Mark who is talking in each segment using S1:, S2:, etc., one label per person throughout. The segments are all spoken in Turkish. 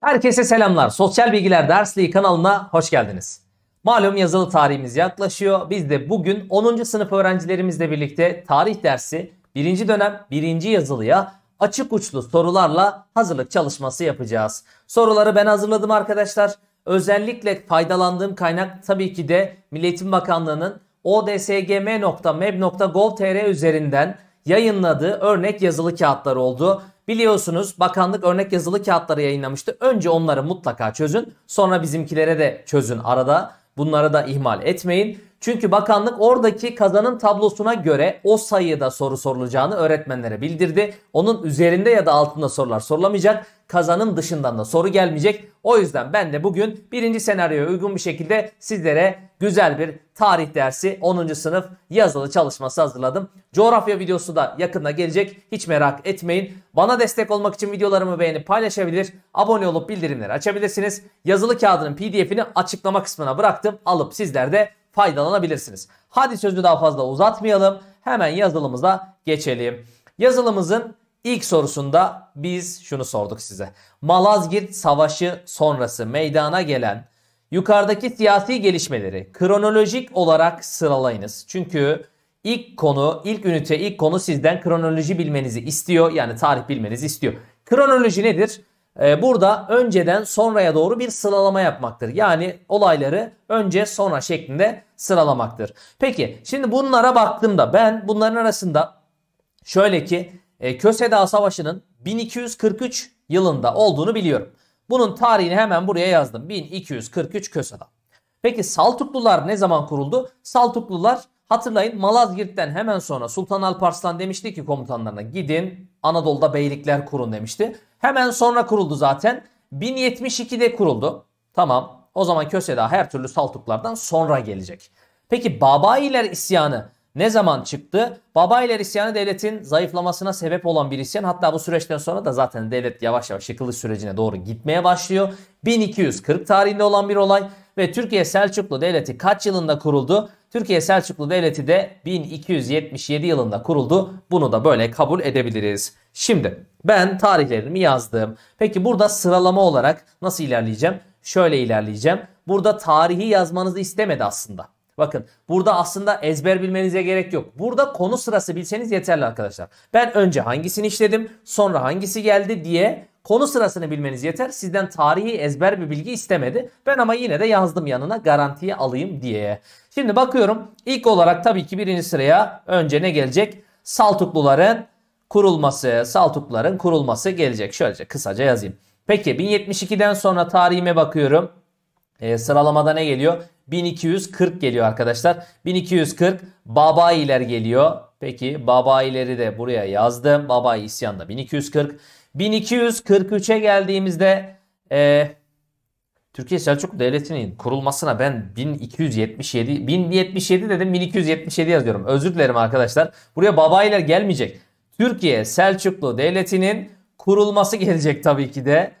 S1: Herkese selamlar. Sosyal Bilgiler Dersliği kanalına hoş geldiniz. Malum yazılı tarihimiz yaklaşıyor. Biz de bugün 10. sınıf öğrencilerimizle birlikte tarih dersi 1. dönem 1. yazılıya açık uçlu sorularla hazırlık çalışması yapacağız. Soruları ben hazırladım arkadaşlar. Özellikle faydalandığım kaynak tabii ki de Milli Bakanlığı'nın odsgm.meb.gov.tr üzerinden yayınladığı örnek yazılı kağıtlar oldu. Biliyorsunuz bakanlık örnek yazılı kağıtları yayınlamıştı. Önce onları mutlaka çözün. Sonra bizimkilere de çözün arada. Bunları da ihmal etmeyin. Çünkü bakanlık oradaki kazanım tablosuna göre o sayıda soru sorulacağını öğretmenlere bildirdi. Onun üzerinde ya da altında sorular sorulamayacak. Kazanım dışından da soru gelmeyecek. O yüzden ben de bugün birinci senaryoya uygun bir şekilde sizlere güzel bir tarih dersi 10. sınıf yazılı çalışması hazırladım. Coğrafya videosu da yakında gelecek. Hiç merak etmeyin. Bana destek olmak için videolarımı beğenip paylaşabilir. Abone olup bildirimleri açabilirsiniz. Yazılı kağıdının pdf'ini açıklama kısmına bıraktım. Alıp sizler de faydalanabilirsiniz. Hadi sözü daha fazla uzatmayalım. Hemen yazılımıza geçelim. Yazılımızın ilk sorusunda biz şunu sorduk size. Malazgirt Savaşı sonrası meydana gelen yukarıdaki siyasi gelişmeleri kronolojik olarak sıralayınız. Çünkü ilk konu, ilk ünite, ilk konu sizden kronoloji bilmenizi istiyor. Yani tarih bilmenizi istiyor. Kronoloji nedir? Ee, burada önceden sonraya doğru bir sıralama yapmaktır. Yani olayları önce sonra şeklinde sıralamaktır. Peki şimdi bunlara baktığımda ben bunların arasında şöyle ki e, Köse Dağı Savaşı'nın 1243 yılında olduğunu biliyorum. Bunun tarihini hemen buraya yazdım. 1243 Köse Dağı. Peki Saltuklular ne zaman kuruldu? Saltuklular hatırlayın Malazgirt'ten hemen sonra Sultan Alparslan demişti ki komutanlarına gidin Anadolu'da beylikler kurun demişti. Hemen sonra kuruldu zaten. 1072'de kuruldu. Tamam. O zaman Köseda her türlü Saltuklardan sonra gelecek. Peki Babayiler isyanı ne zaman çıktı? Babayiler isyanı devletin zayıflamasına sebep olan bir isyan. Hatta bu süreçten sonra da zaten devlet yavaş yavaş yıkılış sürecine doğru gitmeye başlıyor. 1240 tarihinde olan bir olay ve Türkiye Selçuklu Devleti kaç yılında kuruldu? Türkiye Selçuklu Devleti de 1277 yılında kuruldu. Bunu da böyle kabul edebiliriz. Şimdi ben tarihlerimi yazdım. Peki burada sıralama olarak nasıl ilerleyeceğim? Şöyle ilerleyeceğim. Burada tarihi yazmanızı istemedi aslında. Bakın burada aslında ezber bilmenize gerek yok. Burada konu sırası bilseniz yeterli arkadaşlar. Ben önce hangisini işledim sonra hangisi geldi diye konu sırasını bilmeniz yeter. Sizden tarihi ezber bir bilgi istemedi. Ben ama yine de yazdım yanına garantiye alayım diye. Şimdi bakıyorum ilk olarak tabii ki birinci sıraya önce ne gelecek? Saltukluların kurulması, Saltukluların kurulması gelecek. Şöylece kısaca yazayım. Peki 1072'den sonra tarihime bakıyorum. E, sıralamada ne geliyor? 1240 geliyor arkadaşlar. 1240 Babayiler geliyor. Peki Babayileri de buraya yazdım. Babayi isyanda 1240. 1243'e geldiğimizde e, Türkiye Selçuklu Devleti'nin kurulmasına ben 1277 1077 dedim 1277 yazıyorum. Özür dilerim arkadaşlar. Buraya Babayiler gelmeyecek. Türkiye Selçuklu Devleti'nin kurulması gelecek tabii ki de.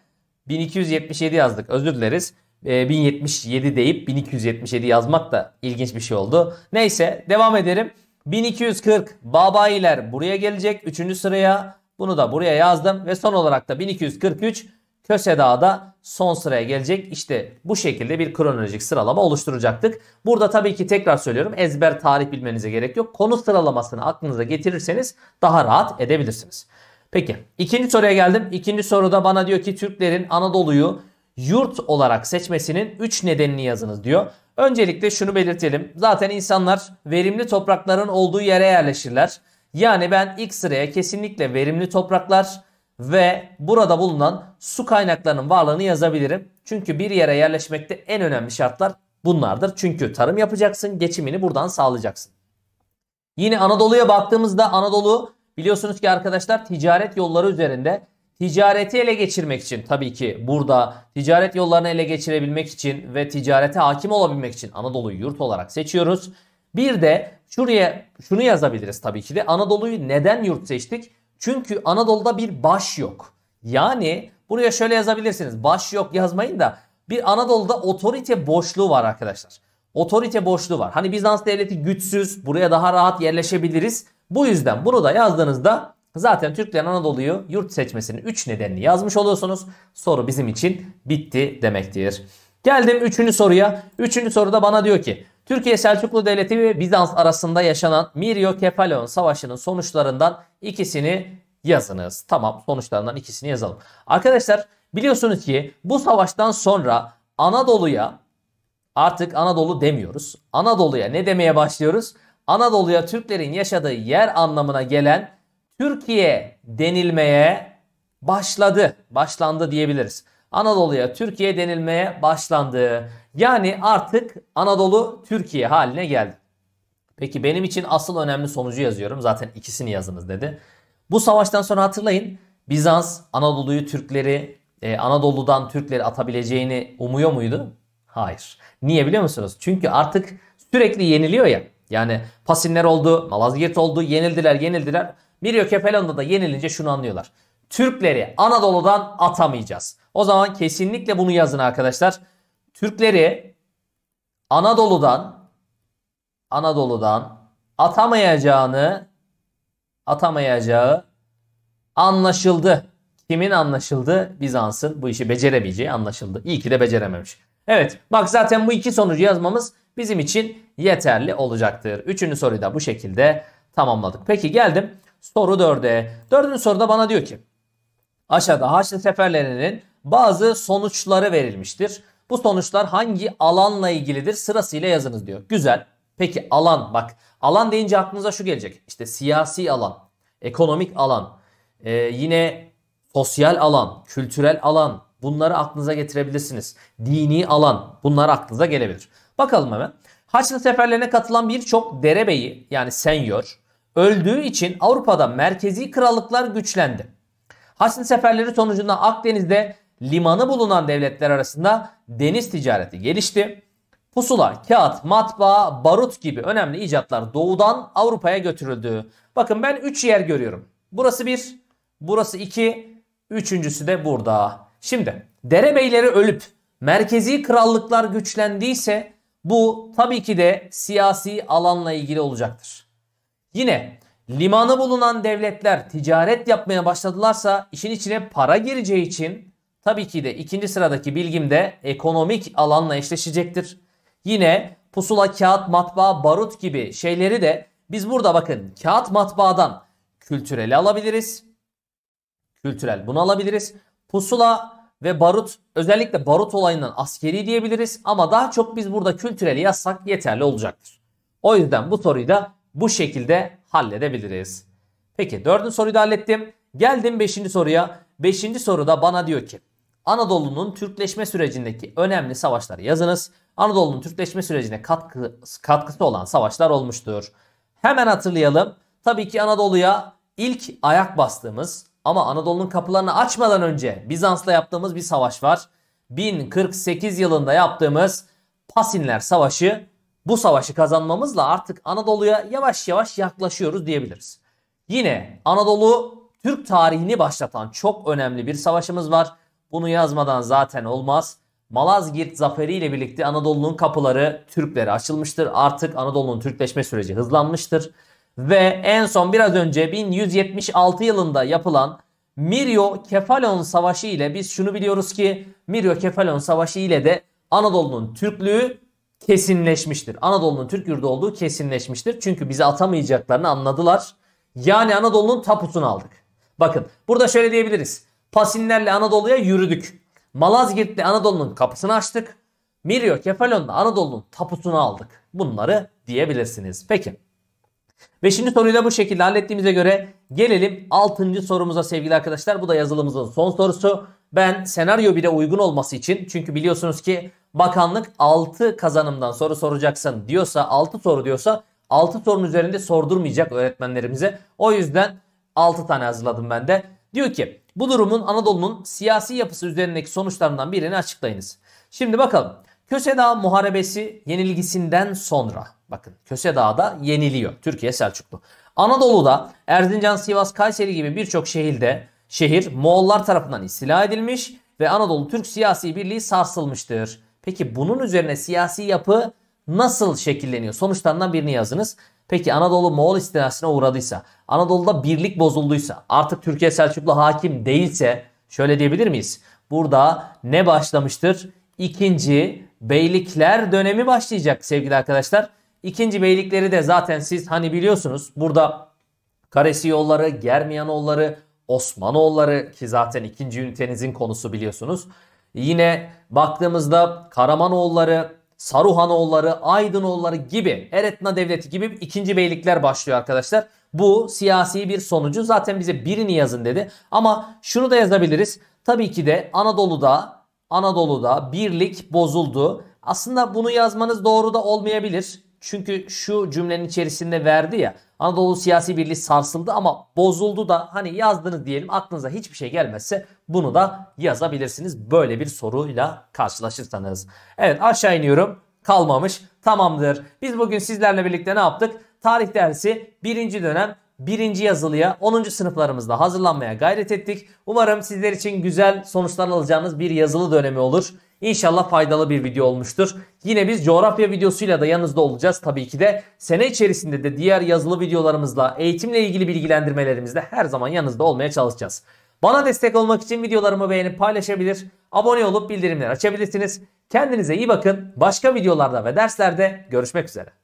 S1: 1277 yazdık. Özür dileriz. 1077 ee, deyip 1277 yazmak da ilginç bir şey oldu. Neyse devam edelim. 1240 Babayiler buraya gelecek 3. sıraya. Bunu da buraya yazdım ve son olarak da 1243 Köse Dağı'da son sıraya gelecek. İşte bu şekilde bir kronolojik sıralama oluşturacaktık. Burada tabii ki tekrar söylüyorum ezber tarih bilmenize gerek yok. Konu sıralamasını aklınıza getirirseniz daha rahat edebilirsiniz. Peki ikinci soruya geldim. İkinci soruda bana diyor ki Türklerin Anadolu'yu yurt olarak seçmesinin 3 nedenini yazınız diyor. Öncelikle şunu belirtelim. Zaten insanlar verimli toprakların olduğu yere yerleşirler. Yani ben ilk sıraya kesinlikle verimli topraklar ve burada bulunan su kaynaklarının varlığını yazabilirim. Çünkü bir yere yerleşmekte en önemli şartlar bunlardır. Çünkü tarım yapacaksın, geçimini buradan sağlayacaksın. Yine Anadolu'ya baktığımızda Anadolu biliyorsunuz ki arkadaşlar ticaret yolları üzerinde ticareti ele geçirmek için tabii ki burada ticaret yollarını ele geçirebilmek için ve ticarete hakim olabilmek için Anadolu'yu yurt olarak seçiyoruz. Bir de şuraya şunu yazabiliriz tabii ki de Anadolu'yu neden yurt seçtik? Çünkü Anadolu'da bir baş yok. Yani buraya şöyle yazabilirsiniz. Baş yok yazmayın da bir Anadolu'da otorite boşluğu var arkadaşlar. Otorite boşluğu var. Hani Bizans devleti güçsüz. Buraya daha rahat yerleşebiliriz. Bu yüzden bunu da yazdığınızda Zaten Türklerin Anadolu'yu yurt seçmesinin 3 nedenini yazmış oluyorsunuz. Soru bizim için bitti demektir. Geldim 3. soruya. 3. soruda bana diyor ki Türkiye Selçuklu Devleti ve Bizans arasında yaşanan Miryokefalon Savaşı'nın sonuçlarından ikisini yazınız. Tamam sonuçlarından ikisini yazalım. Arkadaşlar biliyorsunuz ki bu savaştan sonra Anadolu'ya artık Anadolu demiyoruz. Anadolu'ya ne demeye başlıyoruz? Anadolu'ya Türklerin yaşadığı yer anlamına gelen Türkiye denilmeye başladı. Başlandı diyebiliriz. Anadolu'ya Türkiye denilmeye başlandı. Yani artık Anadolu Türkiye haline geldi. Peki benim için asıl önemli sonucu yazıyorum. Zaten ikisini yazınız dedi. Bu savaştan sonra hatırlayın Bizans Anadolu'yu Türkleri e, Anadolu'dan Türkleri atabileceğini umuyor muydu? Hayır. Niye biliyor musunuz? Çünkü artık sürekli yeniliyor ya. Yani Pasinler oldu, Malazgirt oldu, yenildiler, yenildiler. Mirio Kefalon'da da yenilince şunu anlıyorlar. Türkleri Anadolu'dan atamayacağız. O zaman kesinlikle bunu yazın arkadaşlar. Türkleri Anadolu'dan Anadolu'dan atamayacağını atamayacağı anlaşıldı. Kimin anlaşıldı? Bizans'ın bu işi beceremeyeceği anlaşıldı. İyi ki de becerememiş. Evet bak zaten bu iki sonucu yazmamız bizim için yeterli olacaktır. Üçüncü soruyu da bu şekilde tamamladık. Peki geldim soru dörde. Dördüncü soruda bana diyor ki aşağıda Haçlı seferlerinin bazı sonuçları verilmiştir. Bu sonuçlar hangi alanla ilgilidir sırasıyla yazınız diyor. Güzel. Peki alan bak alan deyince aklınıza şu gelecek. İşte siyasi alan, ekonomik alan, e, yine sosyal alan, kültürel alan bunları aklınıza getirebilirsiniz. Dini alan bunlar aklınıza gelebilir. Bakalım hemen. Haçlı seferlerine katılan birçok derebeyi yani senyor öldüğü için Avrupa'da merkezi krallıklar güçlendi. Haçlı seferleri sonucunda Akdeniz'de limanı bulunan devletler arasında deniz ticareti gelişti. Pusula, kağıt, matbaa, barut gibi önemli icatlar doğudan Avrupa'ya götürüldü. Bakın ben 3 yer görüyorum. Burası 1, burası 2, üçüncüsü de burada. Şimdi derebeyleri ölüp merkezi krallıklar güçlendiyse bu tabii ki de siyasi alanla ilgili olacaktır. Yine limanı bulunan devletler ticaret yapmaya başladılarsa işin içine para gireceği için tabii ki de ikinci sıradaki bilgim de ekonomik alanla eşleşecektir. Yine pusula, kağıt, matbaa, barut gibi şeyleri de biz burada bakın kağıt matbaadan kültüreli alabiliriz. Kültürel bunu alabiliriz. Pusula ve barut özellikle barut olayından askeri diyebiliriz ama daha çok biz burada kültüreli yazsak yeterli olacaktır. O yüzden bu soruyu da bu şekilde halledebiliriz. Peki dördüncü soruyu da hallettim. Geldim beşinci soruya. Beşinci soruda bana diyor ki Anadolu'nun Türkleşme sürecindeki önemli savaşları yazınız. Anadolu'nun Türkleşme sürecine katkı, katkısı olan savaşlar olmuştur. Hemen hatırlayalım. Tabii ki Anadolu'ya ilk ayak bastığımız ama Anadolu'nun kapılarını açmadan önce Bizans'la yaptığımız bir savaş var. 1048 yılında yaptığımız Pasinler Savaşı. Bu savaşı kazanmamızla artık Anadolu'ya yavaş yavaş yaklaşıyoruz diyebiliriz. Yine Anadolu Türk tarihini başlatan çok önemli bir savaşımız var. Bunu yazmadan zaten olmaz. Malazgirt zaferi ile birlikte Anadolu'nun kapıları Türklere açılmıştır. Artık Anadolu'nun Türkleşme süreci hızlanmıştır. Ve en son biraz önce 1176 yılında yapılan Miryo Kefalon Savaşı ile biz şunu biliyoruz ki Miryo Kefalon Savaşı ile de Anadolu'nun Türklüğü kesinleşmiştir. Anadolu'nun Türk yurdu olduğu kesinleşmiştir. Çünkü bizi atamayacaklarını anladılar. Yani Anadolu'nun tapusunu aldık. Bakın burada şöyle diyebiliriz. Pasinlerle Anadolu'ya yürüdük. Malazgirt'le Anadolu'nun kapısını açtık. Miryo Kefalon'da Anadolu'nun tapusunu aldık. Bunları diyebilirsiniz. Peki. Beşinci soruyu da bu şekilde hallettiğimize göre gelelim altıncı sorumuza sevgili arkadaşlar. Bu da yazılımımızın son sorusu. Ben senaryo 1'e uygun olması için çünkü biliyorsunuz ki bakanlık 6 kazanımdan soru soracaksın diyorsa 6 soru diyorsa 6 sorunun üzerinde sordurmayacak öğretmenlerimize. O yüzden 6 tane hazırladım ben de. Diyor ki bu durumun Anadolu'nun siyasi yapısı üzerindeki sonuçlarından birini açıklayınız. Şimdi bakalım. Köse Dağı Muharebesi yenilgisinden sonra bakın Köse Dağ'da yeniliyor Türkiye Selçuklu. Anadolu'da Erzincan, Sivas, Kayseri gibi birçok şehirde şehir Moğollar tarafından istila edilmiş ve Anadolu Türk siyasi birliği sarsılmıştır. Peki bunun üzerine siyasi yapı nasıl şekilleniyor? Sonuçlarından birini yazınız. Peki Anadolu Moğol istilasına uğradıysa, Anadolu'da birlik bozulduysa, artık Türkiye Selçuklu hakim değilse şöyle diyebilir miyiz? Burada ne başlamıştır? İkinci beylikler dönemi başlayacak sevgili arkadaşlar. İkinci beylikleri de zaten siz hani biliyorsunuz burada Karesi yolları, Germiyanoğulları, Osmanoğulları ki zaten ikinci ünitenizin konusu biliyorsunuz. Yine baktığımızda Karamanoğulları, Saruhanoğulları, Aydınoğulları gibi Eretna Devleti gibi ikinci beylikler başlıyor arkadaşlar. Bu siyasi bir sonucu zaten bize birini yazın dedi. Ama şunu da yazabiliriz. Tabii ki de Anadolu'da Anadolu'da birlik bozuldu. Aslında bunu yazmanız doğru da olmayabilir. Çünkü şu cümlenin içerisinde verdi ya Anadolu siyasi birliği sarsıldı ama bozuldu da hani yazdınız diyelim aklınıza hiçbir şey gelmezse bunu da yazabilirsiniz. Böyle bir soruyla karşılaşırsanız. Evet aşağı iniyorum kalmamış tamamdır. Biz bugün sizlerle birlikte ne yaptık? Tarih dersi birinci dönem birinci yazılıya 10. sınıflarımızda hazırlanmaya gayret ettik. Umarım sizler için güzel sonuçlar alacağınız bir yazılı dönemi olur. İnşallah faydalı bir video olmuştur. Yine biz coğrafya videosuyla da yanınızda olacağız tabii ki de. Sene içerisinde de diğer yazılı videolarımızla eğitimle ilgili bilgilendirmelerimizde her zaman yanınızda olmaya çalışacağız. Bana destek olmak için videolarımı beğenip paylaşabilir, abone olup bildirimleri açabilirsiniz. Kendinize iyi bakın. Başka videolarda ve derslerde görüşmek üzere.